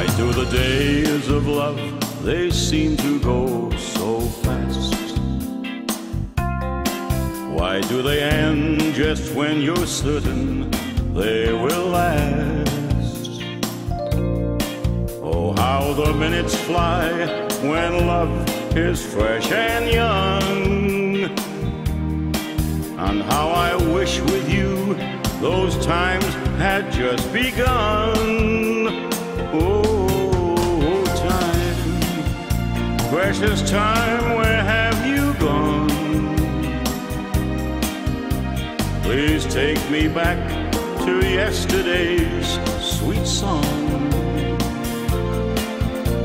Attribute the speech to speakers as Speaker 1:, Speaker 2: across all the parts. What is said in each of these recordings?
Speaker 1: Why do the days of love, they seem to go so fast? Why do they end just when you're certain they will last? Oh, how the minutes fly when love is fresh and young. And how I wish with you those times had just begun. Oh, time, precious time, where have you gone? Please take me back to yesterday's sweet song.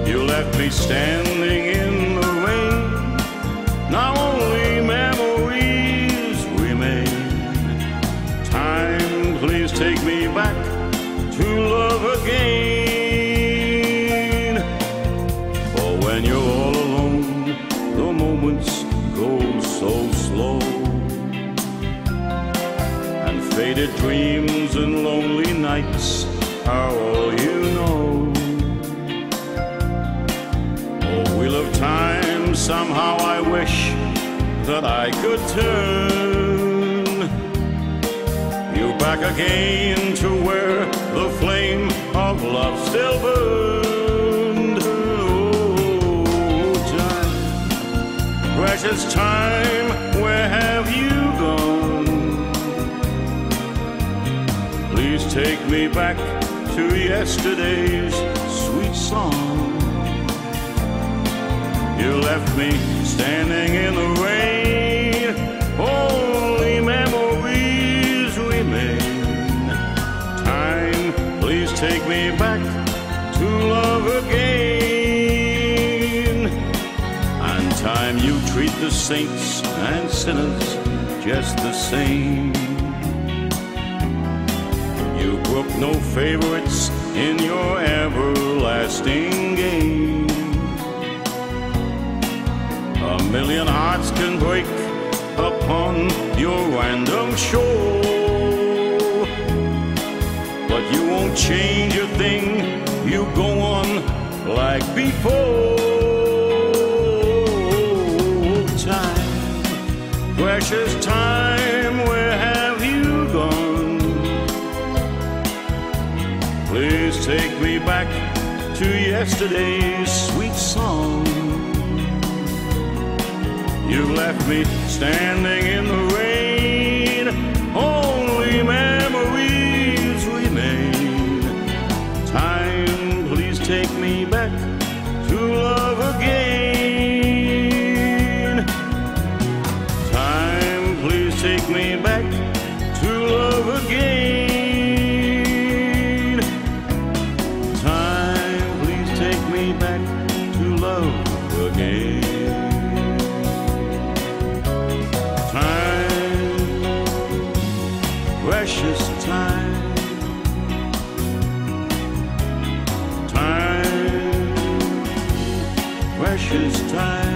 Speaker 1: You left me standing Faded dreams and lonely nights are all you know. Oh, wheel of time, somehow I wish that I could turn you back again to where the flame of love still burned. Oh, time, precious time, take me back to yesterday's sweet song. You left me standing in the rain. Only memories remain. Time, please take me back to love again. And time, you treat the saints and sinners just the same. Brook no favorites in your everlasting game. A million hearts can break upon your random shore. But you won't change a thing, you go on like before. Time, precious time, take me back to yesterday's sweet song. You left me standing in the rain. Only memories remain. Time, please take me back to love again. Time, please take me back back to love again. Time, precious time. Time, precious time.